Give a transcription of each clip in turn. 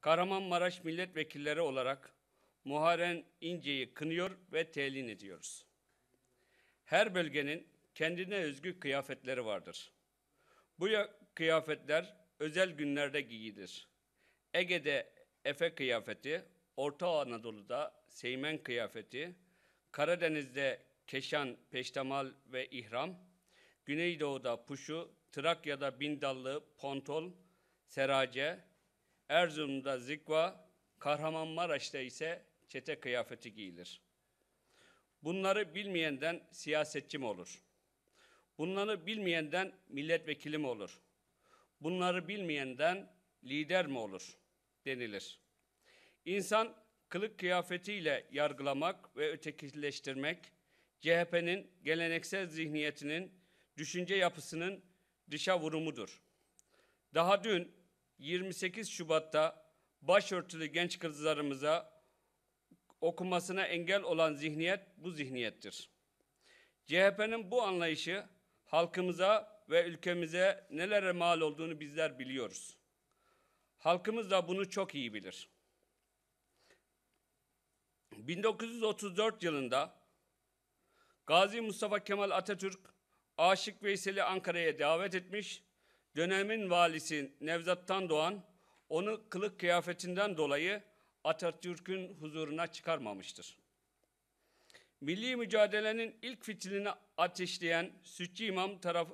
Kahramanmaraş milletvekilleri olarak Muharrem İnce'yi kınıyor ve telin ediyoruz. Her bölgenin kendine özgü kıyafetleri vardır. Bu ya- kıyafetler özel günlerde giyilir. Ege'de Efe kıyafeti, Orta Anadolu'da Seymen kıyafeti, Karadeniz'de Keşan, Peştemal ve İhram, Güneydoğu'da Puşu, Trakya'da Bindallı, Pontol, Serace, Erzurum'da Zikva, Kahramanmaraş'ta ise çete kıyafeti giyilir. Bunları bilmeyenden siyasetçi mi olur? Bunları bilmeyenden milletvekili mi olur? Bunları bilmeyenden lider mi olur? denilir. İnsan kılık kıyafetiyle yargılamak ve ötekileştirmek, CHP'nin geleneksel zihniyetinin, düşünce yapısının dışa vurumudur. Daha dün 28 Şubat'ta başörtülü genç kızlarımıza okumasına engel olan zihniyet bu zihniyettir. CHP'nin bu anlayışı halkımıza ve ülkemize nelere mal olduğunu bizler biliyoruz. Halkımız da bunu çok iyi bilir. 1934 yılında Gazi Mustafa Kemal Atatürk Aşık Veysel'i Ankara'ya davet etmiş. Dönemin valisi Nevzat'tan doğan onu kılık kıyafetinden dolayı Atatürk'ün huzuruna çıkarmamıştır. Milli mücadelenin ilk fitilini ateşleyen Sütçü İmam taraf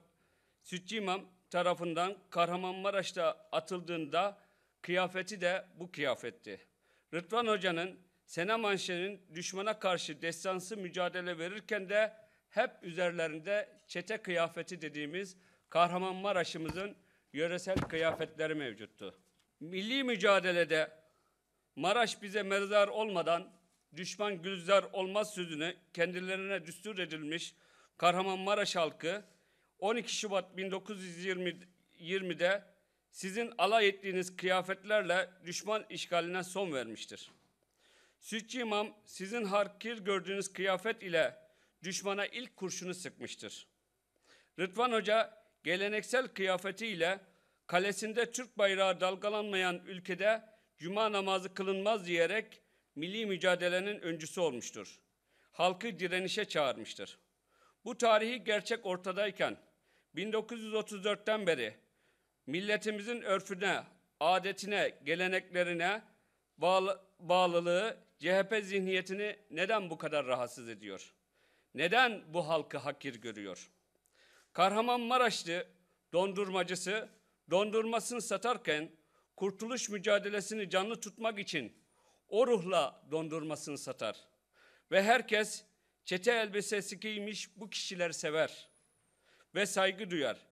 Sütçü İmam tarafından Kahramanmaraş'ta atıldığında kıyafeti de bu kıyafetti. Rıdvan Hoca'nın Sena Manşe'nin düşmana karşı destansı mücadele verirken de hep üzerlerinde çete kıyafeti dediğimiz Kahramanmaraş'ımızın yöresel kıyafetleri mevcuttu. Milli mücadelede Maraş bize mezar olmadan düşman gülzar olmaz sözünü kendilerine düstur edilmiş Kahramanmaraş halkı 12 Şubat 1920'de sizin alay ettiğiniz kıyafetlerle düşman işgaline son vermiştir. Sütçü İmam sizin harkir gördüğünüz kıyafet ile düşmana ilk kurşunu sıkmıştır. Rıdvan Hoca geleneksel kıyafetiyle kalesinde Türk bayrağı dalgalanmayan ülkede cuma namazı kılınmaz diyerek milli mücadelenin öncüsü olmuştur. Halkı direnişe çağırmıştır. Bu tarihi gerçek ortadayken 1934'ten beri milletimizin örfüne, adetine, geleneklerine bağlı, bağlılığı CHP zihniyetini neden bu kadar rahatsız ediyor? Neden bu halkı hakir görüyor? Kahramanmaraşlı dondurmacısı dondurmasını satarken kurtuluş mücadelesini canlı tutmak için o ruhla dondurmasını satar. Ve herkes çete elbisesi giymiş bu kişiler sever ve saygı duyar.